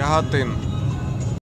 यहाँ तीन।